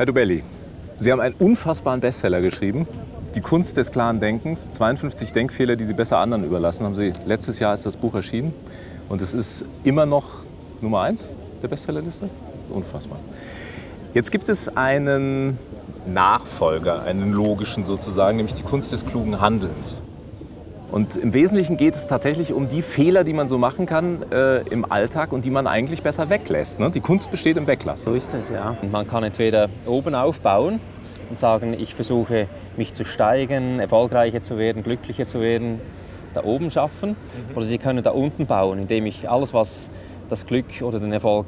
Herr Dubelli, Sie haben einen unfassbaren Bestseller geschrieben. Die Kunst des klaren Denkens, 52 Denkfehler, die Sie besser anderen überlassen, haben Sie letztes Jahr ist das Buch erschienen und es ist immer noch Nummer eins der Bestsellerliste. Unfassbar. Jetzt gibt es einen Nachfolger, einen logischen sozusagen, nämlich die Kunst des klugen Handelns. Und im Wesentlichen geht es tatsächlich um die Fehler, die man so machen kann äh, im Alltag und die man eigentlich besser weglässt. Ne? Die Kunst besteht im Weglassen. So ist es, ja. Man kann entweder oben aufbauen und sagen, ich versuche mich zu steigern, erfolgreicher zu werden, glücklicher zu werden, da oben schaffen. Mhm. Oder Sie können da unten bauen, indem ich alles, was das Glück oder den Erfolg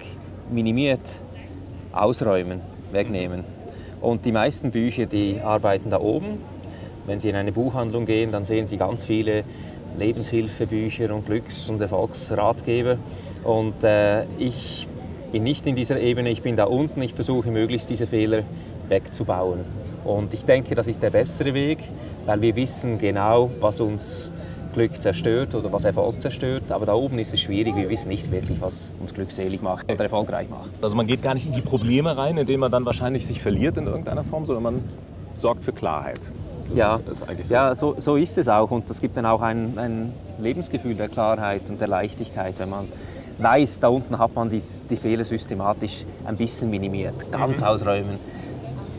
minimiert, ausräumen, wegnehmen. Und die meisten Bücher, die arbeiten da oben wenn Sie in eine Buchhandlung gehen, dann sehen Sie ganz viele Lebenshilfebücher und Glücks- und Erfolgsratgeber. Und äh, ich bin nicht in dieser Ebene, ich bin da unten. Ich versuche möglichst diese Fehler wegzubauen. Und ich denke, das ist der bessere Weg, weil wir wissen genau, was uns Glück zerstört oder was Erfolg zerstört. Aber da oben ist es schwierig. Wir wissen nicht wirklich, was uns glückselig macht oder erfolgreich macht. Also man geht gar nicht in die Probleme rein, indem man dann wahrscheinlich sich verliert in irgendeiner Form, sondern man sorgt für Klarheit. Das ja, ist, ist so. ja so, so, ist es auch. Und das gibt dann auch ein, ein, Lebensgefühl der Klarheit und der Leichtigkeit, wenn man weiß, da unten hat man die, die Fehler systematisch ein bisschen minimiert. Ganz mhm. ausräumen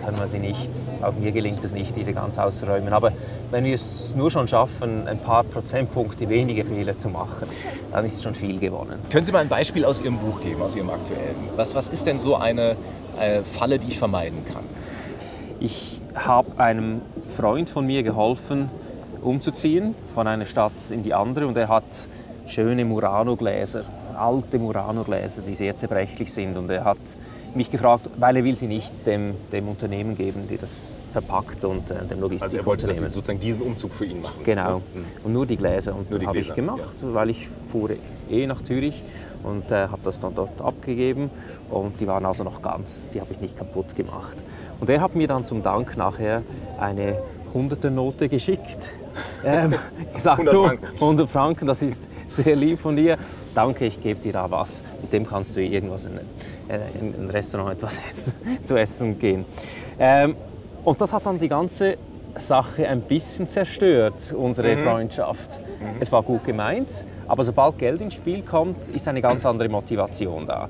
können wir sie nicht. Auch mir gelingt es nicht, diese ganz auszuräumen. Aber wenn wir es nur schon schaffen, ein paar Prozentpunkte weniger Fehler zu machen, dann ist schon viel gewonnen. Können Sie mal ein Beispiel aus Ihrem Buch geben, aus Ihrem aktuellen? Was, was ist denn so eine äh, Falle, die ich vermeiden kann? Ich habe einem Freund von mir geholfen, umzuziehen von einer Stadt in die andere und er hat schöne Murano-Gläser, alte Murano-Gläser, die sehr zerbrechlich sind und er hat mich gefragt, weil er will sie nicht dem, dem Unternehmen geben, die das verpackt und äh, dem Logistikunternehmen. Also er wollte sozusagen diesen Umzug für ihn machen. Genau. Mhm. Und nur die Gläser und habe ich gemacht, ja. weil ich fuhr eh nach Zürich und äh, habe das dann dort abgegeben und die waren also noch ganz, die habe ich nicht kaputt gemacht. Und er hat mir dann zum Dank nachher eine Note geschickt. Ähm, gesagt, 100 Franken. 100 Franken, das ist sehr lieb von dir. Danke, ich gebe dir da was. Mit dem kannst du irgendwas in, äh, in ein Restaurant etwas essen, zu essen gehen. Ähm, und das hat dann die ganze Sache ein bisschen zerstört, unsere mhm. Freundschaft. Mhm. Es war gut gemeint, aber sobald Geld ins Spiel kommt, ist eine ganz andere Motivation da.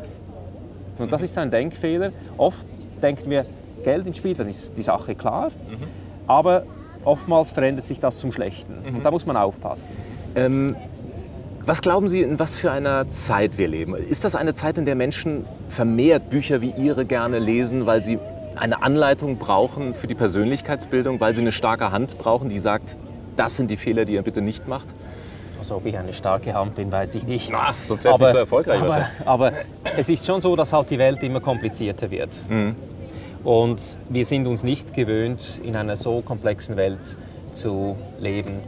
Und das ist ein Denkfehler. Oft denken wir, Geld ins Spiel, dann ist die Sache klar. Mhm. Aber oftmals verändert sich das zum Schlechten. Mhm. Und da muss man aufpassen. Ähm, was glauben Sie, in was für einer Zeit wir leben? Ist das eine Zeit, in der Menschen vermehrt Bücher wie Ihre gerne lesen, weil sie eine Anleitung brauchen für die Persönlichkeitsbildung, weil sie eine starke Hand brauchen, die sagt, das sind die Fehler, die ihr bitte nicht macht? Also ob ich eine starke Hand bin, weiß ich nicht. Na, sonst wäre es nicht so erfolgreich. Aber, aber, es ist schon so, dass halt die Welt immer komplizierter wird. Mhm. Und wir sind uns nicht gewöhnt, in einer so komplexen Welt zu leben.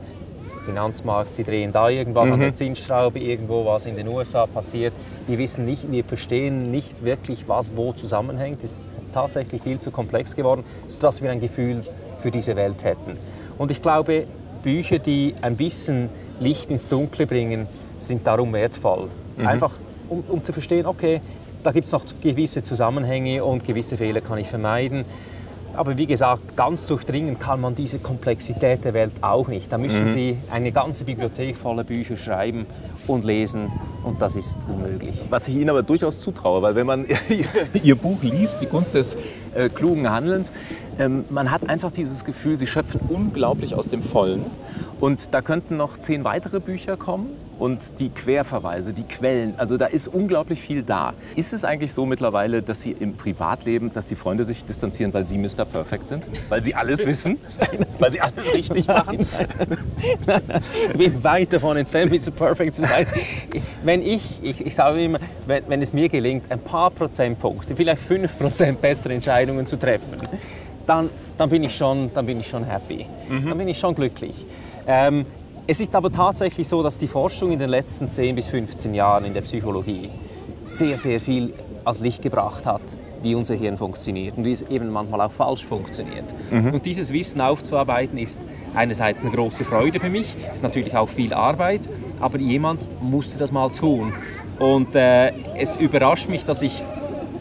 Finanzmarkt, sie drehen da irgendwas mhm. an der mhm. Zinsschraube, irgendwo was in den USA passiert. Wir wissen nicht, wir verstehen nicht wirklich, was wo zusammenhängt. Es ist tatsächlich viel zu komplex geworden, sodass wir ein Gefühl für diese Welt hätten. Und ich glaube, Bücher, die ein bisschen Licht ins Dunkle bringen, sind darum wertvoll. Mhm. Einfach um, um zu verstehen, okay, da gibt es noch gewisse Zusammenhänge und gewisse Fehler kann ich vermeiden. Aber wie gesagt, ganz durchdringen kann man diese Komplexität der Welt auch nicht. Da müssen mhm. Sie eine ganze Bibliothek voller Bücher schreiben und lesen und das ist unmöglich. Was ich Ihnen aber durchaus zutraue, weil wenn man Ihr Buch liest, Die Kunst des äh, klugen Handelns, ähm, man hat einfach dieses Gefühl, Sie schöpfen unglaublich aus dem Vollen und da könnten noch zehn weitere Bücher kommen und die Querverweise, die Quellen. Also da ist unglaublich viel da. Ist es eigentlich so mittlerweile, dass Sie im Privatleben, dass die Freunde sich distanzieren, weil Sie Mr. Perfect sind? Weil Sie alles wissen? weil Sie alles richtig machen? Nein, nein, Ich bin weit davon entfernt, Mr. Perfect zu sein. Wenn ich, ich, ich sage immer, wenn, wenn es mir gelingt, ein paar Prozentpunkte, vielleicht fünf Prozent bessere Entscheidungen zu treffen, dann, dann, bin, ich schon, dann bin ich schon happy. Mhm. Dann bin ich schon glücklich. Ähm, es ist aber tatsächlich so, dass die Forschung in den letzten 10 bis 15 Jahren in der Psychologie sehr, sehr viel als Licht gebracht hat, wie unser Hirn funktioniert und wie es eben manchmal auch falsch funktioniert. Mhm. Und dieses Wissen aufzuarbeiten ist einerseits eine große Freude für mich, ist natürlich auch viel Arbeit, aber jemand musste das mal tun. Und äh, es überrascht mich, dass ich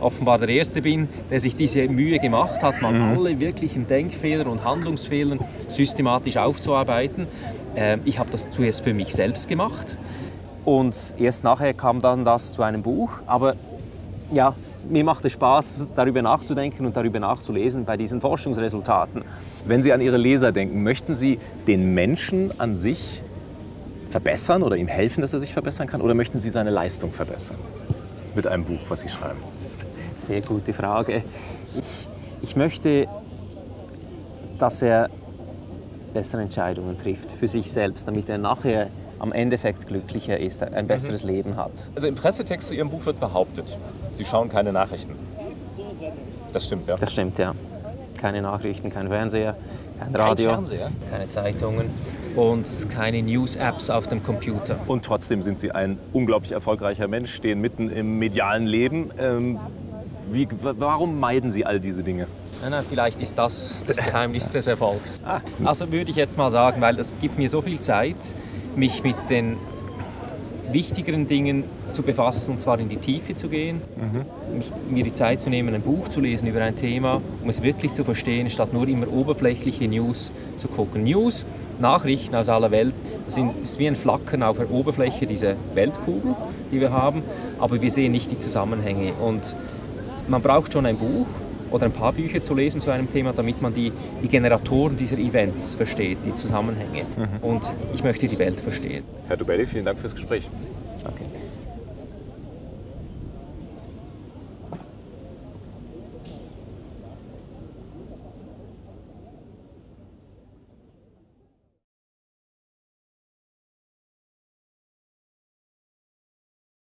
offenbar der Erste bin, der sich diese Mühe gemacht hat, mal mhm. alle wirklichen Denkfehler und Handlungsfehler systematisch aufzuarbeiten. Ähm, ich habe das zuerst für mich selbst gemacht und erst nachher kam dann das zu einem Buch. Aber ja, mir macht es Spaß, darüber nachzudenken und darüber nachzulesen bei diesen Forschungsresultaten. Wenn Sie an Ihre Leser denken, möchten Sie den Menschen an sich verbessern oder ihm helfen, dass er sich verbessern kann? Oder möchten Sie seine Leistung verbessern mit einem Buch, was Sie schreiben? Sehr gute Frage. Ich, ich möchte, dass er bessere Entscheidungen trifft für sich selbst, damit er nachher am Endeffekt glücklicher ist, ein besseres mhm. Leben hat. Also im Pressetext zu Ihrem Buch wird behauptet, Sie schauen keine Nachrichten. Das stimmt, ja? Das stimmt, ja. Keine Nachrichten, kein Fernseher, kein Radio, kein Fernseher? keine Zeitungen und keine News-Apps auf dem Computer. Und trotzdem sind Sie ein unglaublich erfolgreicher Mensch, stehen mitten im medialen Leben. Ähm, wie, warum meiden Sie all diese Dinge? Nein, nein, vielleicht ist das das Geheimnis des Erfolgs. Ah. Also würde ich jetzt mal sagen, weil das gibt mir so viel Zeit, mich mit den wichtigeren Dingen zu befassen und zwar in die Tiefe zu gehen, mhm. mich, mir die Zeit zu nehmen, ein Buch zu lesen über ein Thema, um es wirklich zu verstehen, statt nur immer oberflächliche News zu gucken. News, Nachrichten aus aller Welt, sind, ist wie ein Flackern auf der Oberfläche dieser Weltkugel, die wir haben, aber wir sehen nicht die Zusammenhänge. Und man braucht schon ein Buch, oder ein paar Bücher zu lesen zu einem Thema, damit man die, die Generatoren dieser Events versteht, die Zusammenhänge. Mhm. Und ich möchte die Welt verstehen. Herr Dubelli, vielen Dank fürs Gespräch. Danke.